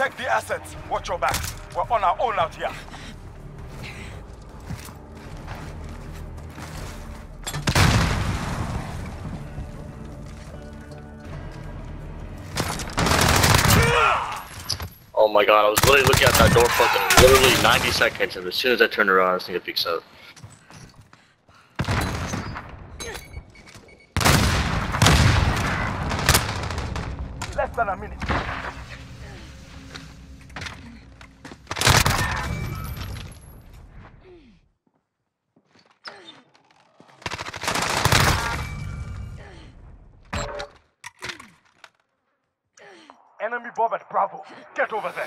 the assets. Watch your back. We're on our own out here. Oh my god, I was literally looking at that door fucking literally 90 seconds, and as soon as I turned around, I this nigga peeks out. Less than a minute. Enemy bomb at Bravo. Get over there.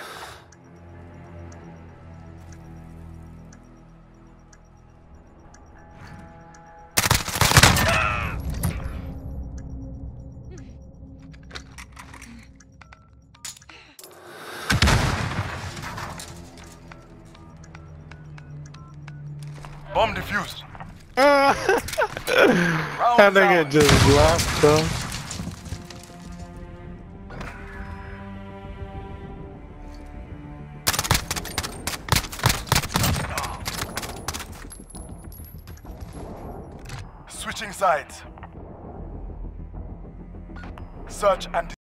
Bomb defused. that Round nigga just laughed, though. Switching sides. Search and